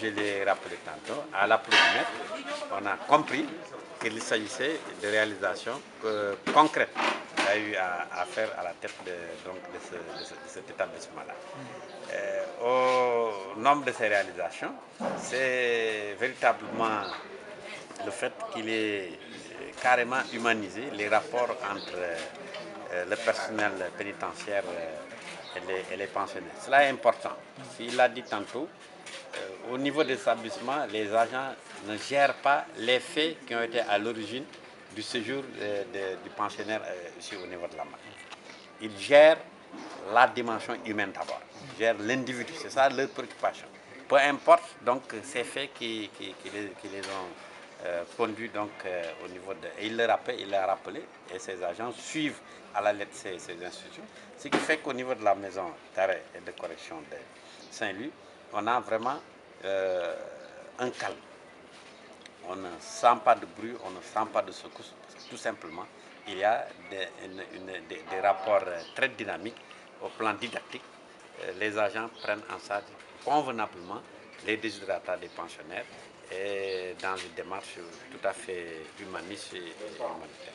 je l'ai rappelé tantôt, à l'applaudimètre, on a compris qu'il s'agissait de réalisations euh, concrètes qu'il a eu à, faire à la tête de, de, cet établissement-là. au nombre de ces réalisations, c'est véritablement le fait qu'il ait carrément humanisé les rapports entre euh, le personnel pénitentiaire euh, et les, pensionnaires. Cela est important. Il l'a dit tantôt, euh, au niveau des établissements, les agents ne gèrent pas les faits qui ont été à l'origine du séjour du pensionnaire ici au niveau de la main. Ils gèrent la dimension humaine d'abord, ils gèrent l'individu, c'est ça leur préoccupation. Peu importe donc ces faits qui, les ont euh, conduit donc euh, au niveau de... Et il le rappelle, il l'a rappelé, et ses agents suivent à la lettre ces, institutions, ce qui fait qu'au niveau de la maison d'arrêt et de correction de Saint-Louis, on a vraiment euh, un calme. On ne sent pas de bruit, on ne sent pas de secousse, tout simplement, il y a des, rapports très dynamiques au plan didactique. Les agents prennent en charge convenablement les désidratats des pensionnaires et dans une démarche tout à fait humaniste et humanitaire.